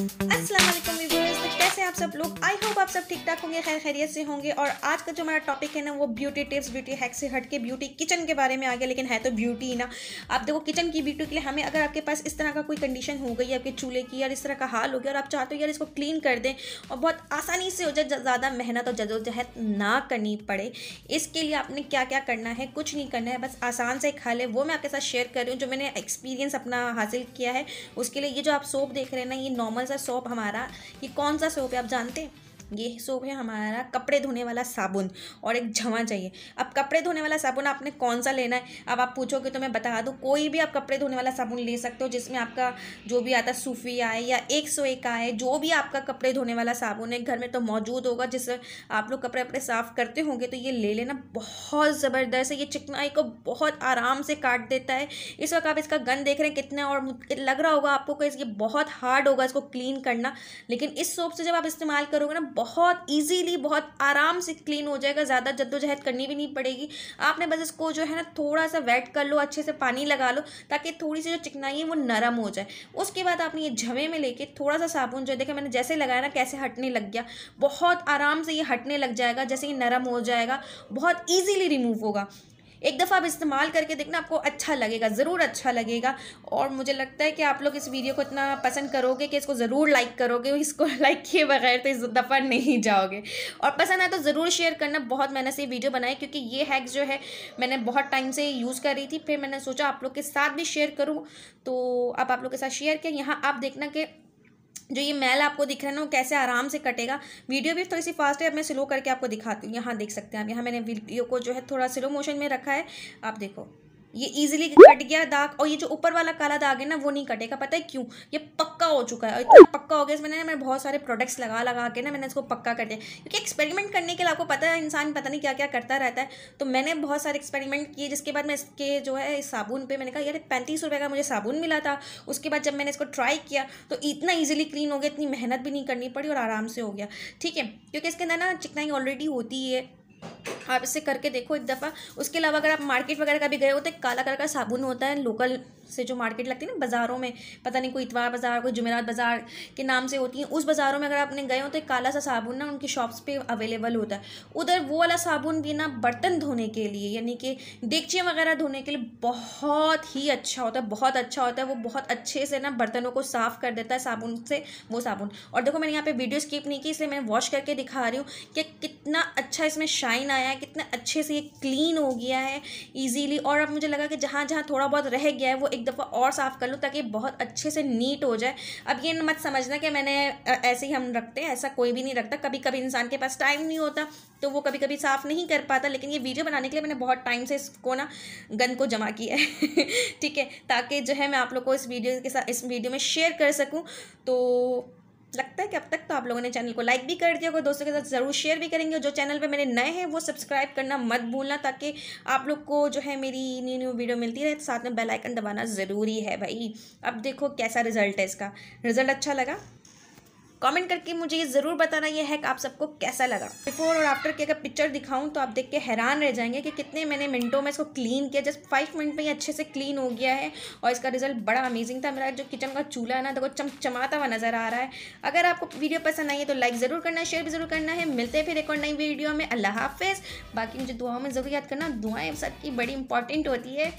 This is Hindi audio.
कैसे आप सब लोग? आई होप आप सब ठीक ठाक होंगे, खैर खैरियत से होंगे। और आज का जो हमारा टॉपिक है ना, वो ब्यूटी टिप्स ब्यूटी हैक से हट के ब्यूटी किचन के बारे में आ गया लेकिन है तो ब्यूटी ही ना। आप देखो किचन की ब्यूटी के लिए हमें अगर आपके पास इस तरह का कोई कंडीशन हो गई है आपके चूल्हे की यार इस तरह का हाल हो गया, और आप चाहते हो यार इसको क्लीन कर दें, और बहुत आसानी से हो जाए ज़्यादा मेहनत और जदोजहद ना करनी पड़े, इसके लिए आपने क्या क्या करना है, कुछ नहीं करना है, बस आसान से खा ले वो मैं आपके साथ शेयर कर रही हूँ, जो मैंने एक्सपीरियंस अपना हासिल किया है। उसके लिए ये जो आप सोप देख रहे हैं ना, ये नॉर्मल सा सोप हमारा ये कौन सा सोप है आप जानते हैं? ये सोप है हमारा कपड़े धोने वाला साबुन और एक झवा चाहिए। अब कपड़े धोने वाला साबुन आपने कौन सा लेना है? अब आप पूछोगे तो मैं बता दूँ, कोई भी आप कपड़े धोने वाला साबुन ले सकते हो जिसमें आपका जो भी आता है सूफी आए या एक सौ एक आए, जो भी आपका कपड़े धोने वाला साबुन है, घर में तो मौजूद होगा जिससे आप लोग कपड़े अपने साफ़ करते होंगे तो ये ले लेना, बहुत ज़बरदस्त है, ये चिकनाई को बहुत आराम से काट देता है। इस वक्त आप इसका गन देख रहे हैं, कितना और लग रहा होगा आपको कि बहुत हार्ड होगा इसको क्लीन करना, लेकिन इस सोप से जब आप इस्तेमाल करोगे ना बहुत इजीली बहुत आराम से क्लीन हो जाएगा, ज़्यादा जद्दोजहद करनी भी नहीं पड़ेगी। आपने बस इसको जो है ना थोड़ा सा वेट कर लो, अच्छे से पानी लगा लो, ताकि थोड़ी सी जो चिकनाई है, वो नरम हो जाए। उसके बाद आपने ये झवे में लेके थोड़ा सा साबुन जो है देखा मैंने जैसे लगाया ना, कैसे हटने लग गया। बहुत आराम से ये हटने लग जाएगा, जैसे ये नरम हो जाएगा, बहुत ईजीली रिमूव होगा। एक दफ़ा आप इस्तेमाल करके देखना, आपको अच्छा लगेगा, ज़रूर अच्छा लगेगा। और मुझे लगता है कि आप लोग इस वीडियो को इतना पसंद करोगे कि इसको ज़रूर लाइक करोगे, इसको लाइक किए बगैर तो इस दफ़ा नहीं जाओगे। और पसंद आए तो ज़रूर शेयर करना, बहुत मैंने से वीडियो बनाई क्योंकि ये हैक्स जो है, मैंने बहुत टाइम से यूज़ कर रही थी, फिर मैंने सोचा आप लोग के साथ भी शेयर करूँ। तो आप लोग के साथ शेयर किया, यहाँ आप देखना कि जो ये मैल आपको दिख रहा है ना, वो कैसे आराम से कटेगा। वीडियो भी थोड़ी सी फास्ट है, अब मैं स्लो करके आपको दिखाती हूँ। यहाँ देख सकते हैं आप, यहाँ मैंने वीडियो को जो है थोड़ा स्लो मोशन में रखा है। आप देखो। ये इजीली कट गया दाग, और ये जो ऊपर वाला काला दाग है ना, वो नहीं कटेगा। पता है क्यों? ये पक्का हो चुका है। और इतना पक्का हो गया, इसमें मैंने बहुत सारे प्रोडक्ट्स लगा लगा के ना मैंने इसको पक्का कर दिया। क्योंकि एक्सपेरिमेंट करने के लिए आपको पता है, इंसान पता नहीं क्या क्या करता रहता है। तो मैंने बहुत सारे एक्सपेरिमेंट किए, जिसके बाद मैं इसके जो है, इस साबुन पर मैंने कहा, यार, पैंतीस रुपये का मुझे साबुन मिला था। उसके बाद जब मैंने इसको ट्राई किया तो इतना ईजिली क्लीन हो गया, इतनी मेहनत भी नहीं करनी पड़ी और आराम से हो गया। ठीक है, क्योंकि इसके अंदर ना चिकनाई ऑलरेडी होती है। आप इसे करके देखो एक दफ़ा। उसके अलावा अगर आप मार्केट वगैरह का भी गए हो तो काला कलर का साबुन होता है लोकल से जो मार्केट लगती है ना, बाज़ारों में, पता नहीं कोई इतवार बाज़ार, कोई जुमेरात बाज़ार के नाम से होती हैं, उस बाज़ारों में अगर आपने गए हो तो एक काला सा साबुन ना उनकी शॉप्स पे अवेलेबल होता है। उधर वो वाला साबुन भी ना बर्तन धोने के लिए, यानी कि देगचियाँ वगैरह धोने के लिए बहुत ही अच्छा होता है, बहुत अच्छा होता है, वो बहुत अच्छे से ना बर्तनों को साफ़ कर देता है साबुन से, वो साबुन। और देखो, मैंने यहाँ पर वीडियो स्किप नहीं की, इसलिए मैं वॉश करके दिखा रही हूँ कि कितना अच्छा इसमें शाइन आया है, कितना अच्छे से ये क्लीन हो गया है ईजीली और अब मुझे लगा कि जहाँ जहाँ थोड़ा बहुत रह गया है, वो एक दफ़ा और साफ़ कर लूँ ताकि बहुत अच्छे से नीट हो जाए। अब ये मत समझना कि मैंने ऐसे ही हम रखते हैं, ऐसा कोई भी नहीं रखता। कभी कभी इंसान के पास टाइम नहीं होता तो वो कभी कभी साफ़ नहीं कर पाता, लेकिन ये वीडियो बनाने के लिए मैंने बहुत टाइम से इसको ना, गंद को जमा किया है। ठीक है, ताकि जो है मैं आप लोग को इस वीडियो के साथ, इस वीडियो में शेयर कर सकूँ। तो लगता है कि अब तक तो आप लोगों ने चैनल को लाइक भी कर दिया होगा, दोस्तों के साथ ज़रूर शेयर भी करेंगे। जो चैनल पे मेरे नए हैं, वो सब्सक्राइब करना मत भूलना, ताकि आप लोग को जो है मेरी न्यू न्यू वीडियो मिलती रहे तो साथ में बेल आइकन दबाना ज़रूरी है भाई। अब देखो कैसा रिज़ल्ट है इसका। रिज़ल्ट अच्छा लगा? कमेंट करके मुझे ये ज़रूर बताना ये हैक आप सबको कैसा लगा। बिफोर और आफ्टर की अगर पिक्चर दिखाऊँ तो आप देख के हैरान रह जाएँगे कि कितने मैंने मिनटों में इसको क्लीन किया। जस्ट फाइव मिनट में ही अच्छे से क्लीन हो गया है और इसका रिज़ल्ट बड़ा अमेजिंग था। मेरा जो किचन का चूल्हा है ना, देखो चमचमाता हुआ नज़र आ रहा है। अगर आपको वीडियो पसंद आई है तो लाइक ज़रूर करना शेयर भी ज़रूर करना है। मिलते हैं फिर एक और नई वीडियो में। अल्लाह हाफिज़। बाकी मुझे दुआओं में ज़रूर याद करना। दुआएँ सबकी बड़ी इंपॉर्टेंट होती है।